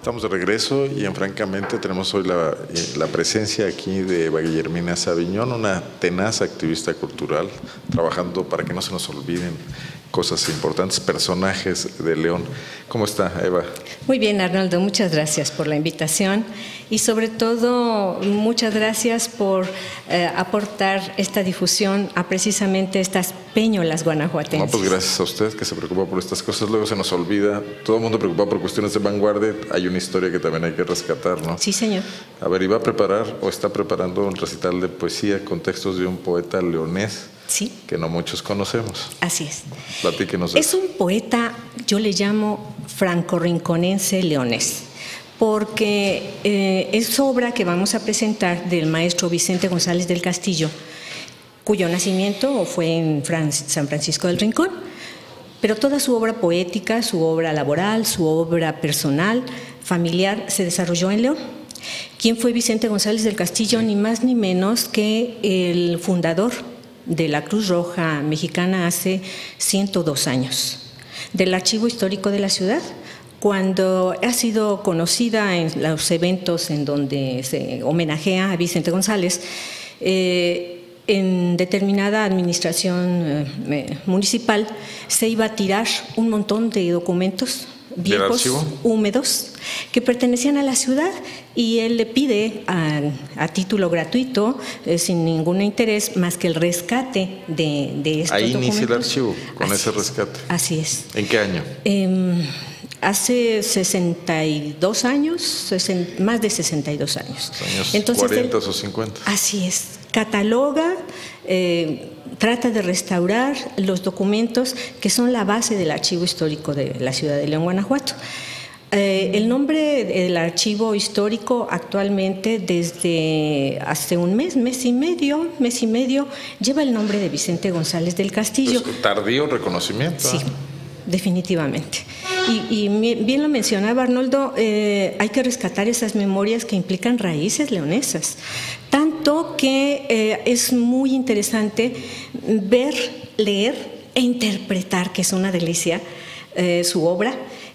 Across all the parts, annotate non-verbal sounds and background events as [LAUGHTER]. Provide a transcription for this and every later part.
Estamos de regreso y en francamente tenemos hoy la, eh, presencia aquí de Guillermina Sabiñón, una tenaz activista cultural, trabajando para que no se nos olviden cosas importantes, personajes de León. ¿Cómo está, Eva? Muy bien, Arnoldo, muchas gracias por la invitación y sobre todo muchas gracias por eh, aportar esta difusión a precisamente estas peñolas guanajuatenses. No, pues gracias a usted que se preocupa por estas cosas, luego se nos olvida, todo el mundo preocupa por cuestiones de vanguardia, hay una historia que también hay que rescatar, ¿no? Sí, señor. A ver, ¿iba a preparar o está preparando un recital de poesía con textos de un poeta leonés? Sí. Que no muchos conocemos. Así es. Platíquenos. Es un poeta, yo le llamo franco-rinconense leonés porque eh, es obra que vamos a presentar del maestro Vicente González del Castillo, cuyo nacimiento fue en San Francisco del Rincón, pero toda su obra poética, su obra laboral, su obra personal, familiar, se desarrolló en León. ¿Quién fue Vicente González del Castillo? Ni más ni menos que el fundador de la Cruz Roja Mexicana hace 102 años, del Archivo Histórico de la Ciudad, cuando ha sido conocida en los eventos en donde se homenajea a Vicente González, eh, en determinada administración eh, municipal se iba a tirar un montón de documentos viejos, húmedos, que pertenecían a la ciudad y él le pide a, título gratuito, eh, sin ningún interés, más que el rescate de, de estos Ahí inicia el archivo, con ese rescate. así es. ¿En qué año? Em, hace 62 años, más de 62 años. años Entonces, 40 o 50. Así es. Cataloga, eh, trata de restaurar los documentos que son la base del archivo histórico de la ciudad de León, Guanajuato. Eh, el nombre del archivo histórico actualmente desde hace un mes, mes y medio, mes y medio, lleva el nombre de Vicente González del Castillo. Pues, tardío reconocimiento. Sí, definitivamente. Y, bien lo mencionaba Arnoldo, eh, hay que rescatar esas memorias que implican raíces leonesas. Tanto que eh, es muy interesante ver, leer e interpretar, que es una delicia, eh, su obra,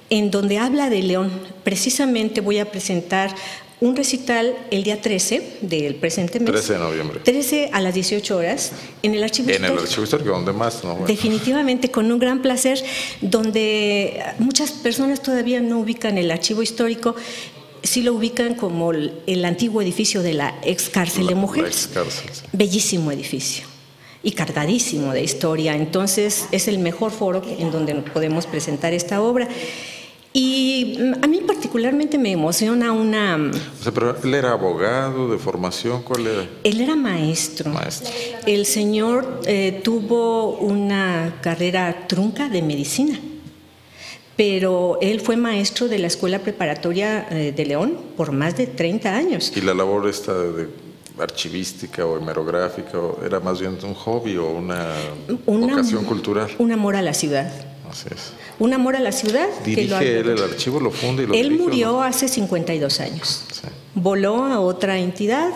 en donde habla de León. Precisamente voy a presentar un recital el día 13 del presente mes. 13 de noviembre. 13 a las 18 horas en el archivo histórico. En el archivo histórico, donde más, ¿no? Definitivamente, con un gran placer, donde muchas personas todavía no ubican el archivo histórico sí lo ubican como el, antiguo edificio de la ex cárcel de mujeres. Bellísimo edificio y cargadísimo de historia. Entonces es el mejor foro en donde podemos presentar esta obra. Y mm, a mí particularmente me emociona una... O sea, pero él era abogado de formación, ¿cuál era? Él era maestro. Maestro. El señor eh, tuvo una carrera trunca de medicina, pero él fue maestro de la Escuela Preparatoria eh, de León por más de 30 años. ¿Y la labor esta de archivística o hemerográfica era más bien un hobby o una, una vocación cultural? Un amor a la ciudad. Así es un amor a la ciudad. Dirige él el archivo, lo funda y lo Él murió hace 52 años. Voló a otra entidad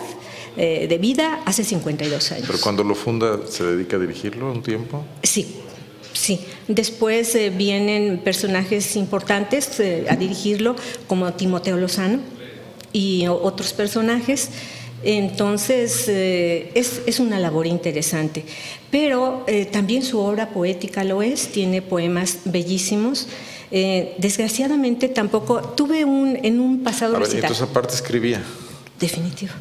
eh, de vida hace 52 años. ¿Pero cuando lo funda se dedica a dirigirlo un tiempo? Sí, sí. Después eh, vienen personajes importantes eh, a dirigirlo, como Timoteo Lozano y otros personajes. Entonces, eh, es, una labor interesante. Pero eh, también su obra poética lo es, tiene poemas bellísimos. Eh, desgraciadamente tampoco, tuve un, en un pasado... A ver, entonces aparte escribía. Definitivo,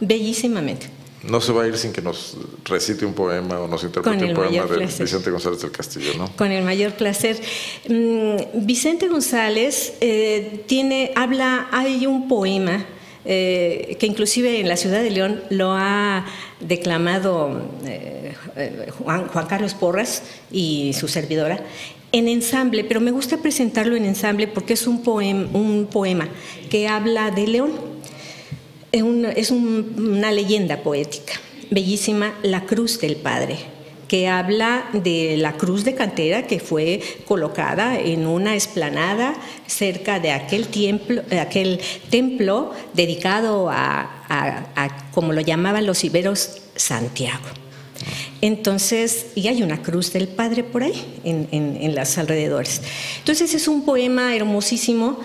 bellísimamente. No se va a ir sin que nos recite un poema o nos interprete un poema de Vicente González del Castillo, ¿no? Con el mayor placer. Mm, Vicente González tiene, habla, hay un poema eh, que inclusive en la ciudad de León lo ha declamado eh, Juan, Carlos Porras y su servidora, en ensamble, pero me gusta presentarlo en ensamble porque es un, un poema que habla de León. Es, una leyenda poética, bellísima, La Cruz del Padre que habla de la cruz de cantera que fue colocada en una esplanada cerca de aquel templo, aquel templo dedicado a, como lo llamaban los iberos, Santiago. Entonces, y hay una cruz del Padre por ahí, en, en, en los alrededores. Entonces es un poema hermosísimo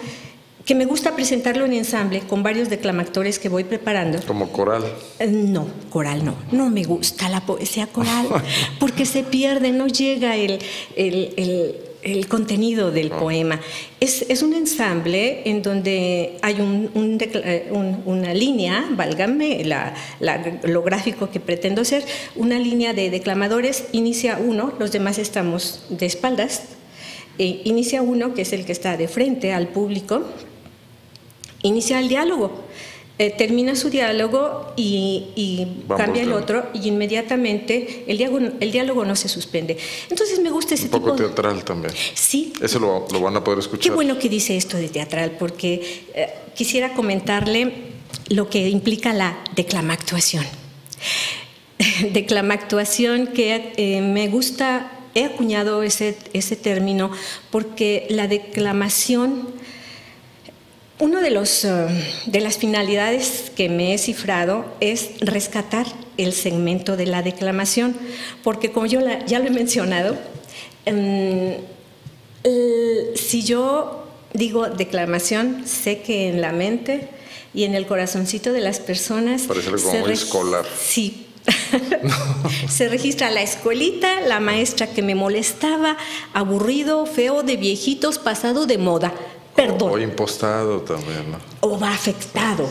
que me gusta presentarlo en ensamble con varios declamactores que voy preparando. ¿Como coral? Eh, no, coral no. No me gusta la poesía coral [LAUGHS] porque se pierde, no llega el, el, contenido del ah. poema. Es, es, un ensamble en donde hay un, eh, una línea, válgame la, lo gráfico que pretendo ser, una línea de declamadores, inicia uno, los demás estamos de espaldas. E inicia uno, que es el que está de frente al público, inicia el diálogo. Eh, termina su diálogo y, cambia el otro y inmediatamente el diálogo, el diálogo no se suspende. Entonces me gusta ese Un poco teatral también. Sí. Eso lo, van a poder escuchar. Qué bueno que dice esto de teatral porque eh, quisiera comentarle lo que implica la declamactuación. [LAUGHS] declamactuación que eh, me gusta, he acuñado ese, ese término porque la declamación uno de, los, eh, de las finalidades que me he cifrado es rescatar el segmento de la declamación, porque como yo ya lo he mencionado, em, si yo digo declamación, sé que en la mente y en el corazoncito de las personas... Parece como muy escolar. Sí, [LAUGHS] [LAUGHS] se registra la escuelita, la maestra que me molestaba, aburrido, feo, de viejitos, pasado de moda perdón. O impostado también, ¿no? O va afectado,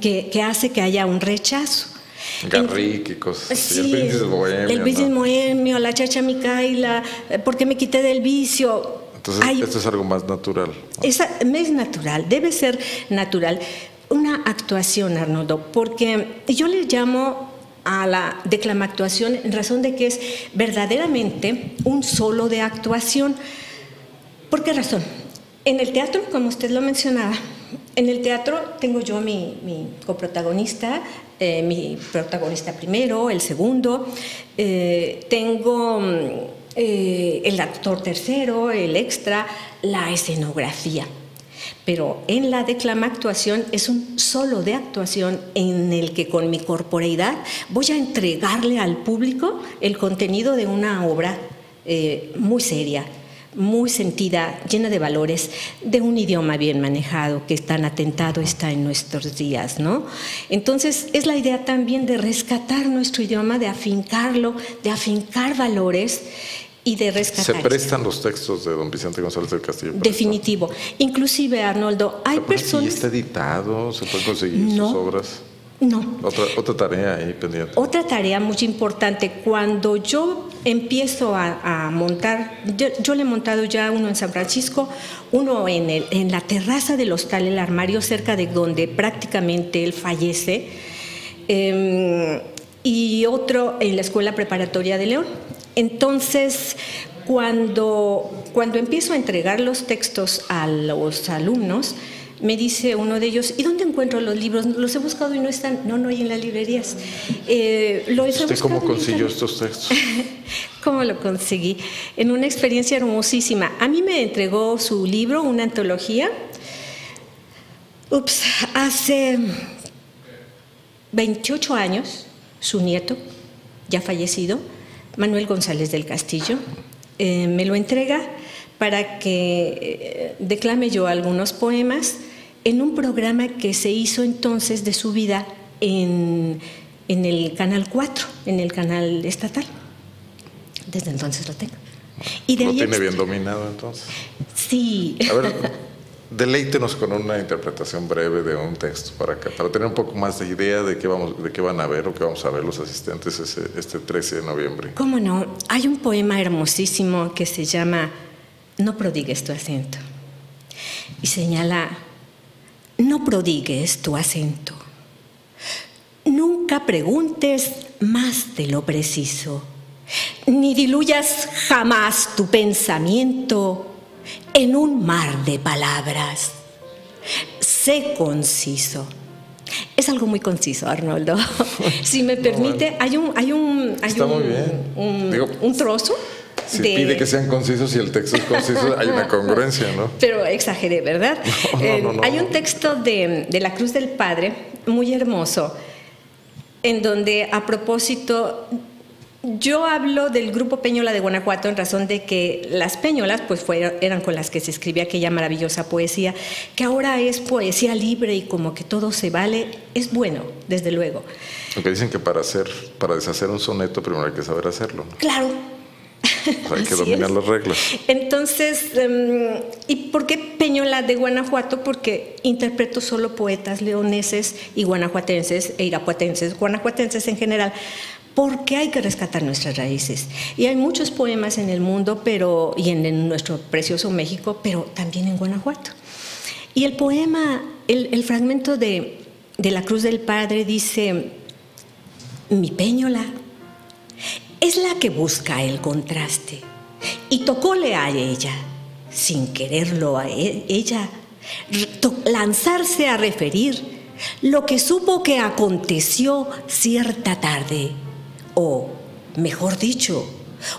que, hace que haya un rechazo. Garrick y cosas así. el business bohemio. El business bohemio, la chacha Micaela, eh, porque me quité del vicio. Entonces, esto es algo más natural. Es, es natural, debe ser natural. Una actuación, Arnoldo, porque yo le llamo a la declamactuación en razón de que es verdaderamente un solo de actuación. ¿Por qué razón? En el teatro, como usted lo mencionaba, en el teatro tengo yo mi, coprotagonista, eh, mi protagonista primero, el segundo, eh, tengo eh, el actor tercero, el extra, la escenografía. Pero en la declama actuación es un solo de actuación en el que con mi corporeidad voy a entregarle al público el contenido de una obra muy seria, muy sentida, llena de valores, de un idioma bien manejado, que tan atentado está en nuestros días, ¿no? Entonces, es la idea también de rescatar nuestro idioma, de afincarlo, de afincar valores y de rescatar. ¿Se prestan los textos de don Vicente González del Castillo? Definitivo. Inclusive, Arnoldo, hay personas... ¿Y está editado? ¿Se puede conseguir sus obras? No. Otra, otra tarea ahí pendiente. Otra tarea muy importante. Cuando yo empiezo a, montar, yo, le he montado ya uno en San Francisco, uno en, el, en la terraza del hostal El Armario, cerca de donde prácticamente él fallece, em, y otro en la Escuela Preparatoria de León. Entonces, cuando, cuando empiezo a entregar los textos a los alumnos, me dice uno de ellos, ¿y dónde encuentro los libros? Los he buscado y no están, no, no hay en las librerías. Eh, ¿Usted cómo consiguió estos textos? [LAUGHS] ¿Cómo lo conseguí? En una experiencia hermosísima. A mí me entregó su libro, una antología, ups, hace 28 años, su nieto, ya fallecido, Manuel González del Castillo, eh, me lo entrega para que eh, declame yo algunos poemas en un programa que se hizo entonces de su vida en, el Canal 4, en el canal estatal. Desde entonces lo tengo. Y lo tiene bien dominado entonces. Sí. A ver, deleítenos con una interpretación breve de un texto para, para tener un poco más de idea de qué, vamos, de qué van a ver o qué vamos a ver los asistentes este 13 de noviembre. ¿Cómo no? Hay un poema hermosísimo que se llama No prodigues tu acento. Y señala no prodigues tu acento. Nunca preguntes más de lo preciso, ni diluyas jamás tu pensamiento en un mar de palabras. Sé conciso. Es algo muy conciso, Arnoldo. [LAUGHS] si me permite, hay un, hay un, un trozo si pide que sean concisos y el texto es conciso, [LAUGHS] hay una congruencia, ¿no? Pero exageré, ¿verdad? [LAUGHS] Eh, hay un texto de, de, la Cruz del Padre muy hermoso, en donde a propósito Yo hablo del grupo Peñola de Guanajuato en razón de que las Peñolas pues eran con las que se escribía aquella maravillosa poesía, que ahora es poesía libre y como que todo se vale, es bueno, desde luego. Aunque dicen que para hacer, para deshacer un soneto primero hay que saber hacerlo. Claro. [LAUGHS] hay que dominar las reglas. Entonces, em, ¿y por qué Peñola de Guanajuato? Porque interpreto solo poetas leoneses y guanajuatenses e irapuatenses, guanajuatenses en general porque hay que rescatar nuestras raíces. Y hay muchos poemas en el mundo pero, y en, nuestro precioso México, pero también en Guanajuato. Y el poema, el, fragmento de, de la Cruz del Padre dice, mi peñola es la que busca el contraste y tocóle a ella, sin quererlo a e, ella, lanzarse a referir lo que supo que aconteció cierta tarde o, mejor dicho,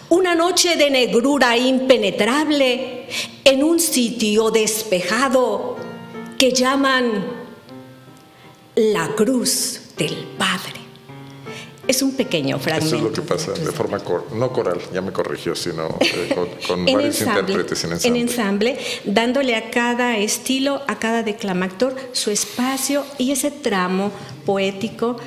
una noche de negrura impenetrable en un sitio despejado que llaman la cruz del Padre. Es un pequeño fragmento. Eso es lo que pasa, de forma no coral, ya me corrigió, sino eh, con, [LAUGHS] varios intérpretes en ensamble. En ensamble, dándole a cada estilo, a cada declamactor, su espacio y ese tramo poético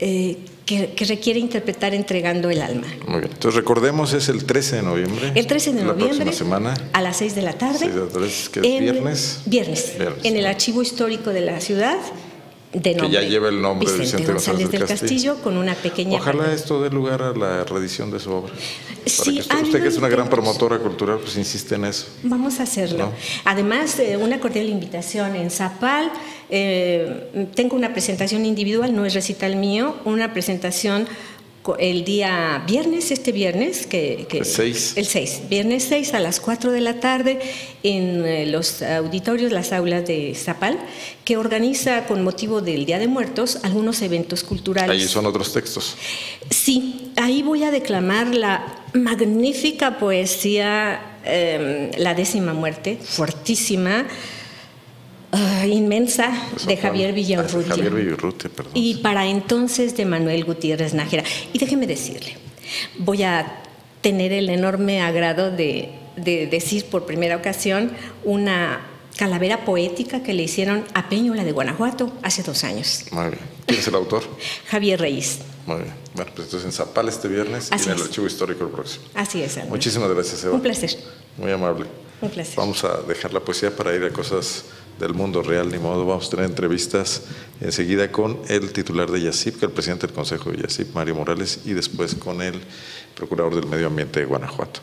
eh, que, requiere interpretar entregando el alma. Muy bien. Entonces recordemos, es el 13 de noviembre. El 13 de noviembre. La próxima semana. A las 6 de la tarde. 6 de la tarde, que es viernes. Viernes. En el archivo histórico de la ciudad de que ya lleva el nombre de Vicente González, del Castillo. con una pequeña... Ojalá esto dé lugar a la reedición de su obra. Sí, usted, que es una gran promotora cultural, pues insiste en eso. Vamos a hacerlo. Además, eh, una cordial invitación en Zapal. Eh, tengo una presentación individual, no es recital mío, una presentación el día viernes, este viernes, que, el 6. El 6, viernes 6 a las 4 de la tarde en eh, los auditorios, las aulas de Zapal, que organiza con motivo del Día de Muertos algunos eventos culturales. Ahí son otros textos. Sí, ahí voy a declamar la magnífica poesía em, La décima muerte, fuertísima Ah, inmensa de Javier Villarrutia. Javier Villarrutia, perdón. Y para entonces de Manuel Gutiérrez Nájera. Y déjeme decirle, voy a tener el enorme agrado de, decir por primera ocasión una calavera poética que le hicieron a Peñola de Guanajuato hace dos años. Muy bien. ¿Quién es el autor? Javier Reyes. Muy bien. Bueno, pues entonces en Zapal este viernes y en el Archivo Histórico el próximo. Así es. Muchísimas gracias, Eva. Un placer. Muy amable. Un placer. Vamos a dejar la poesía para ir a cosas del mundo real, ni modo. Vamos a tener entrevistas enseguida con el titular de YACIP, el presidente del Consejo de YACIP, Mario Morales, y después con el procurador del Medio Ambiente de Guanajuato.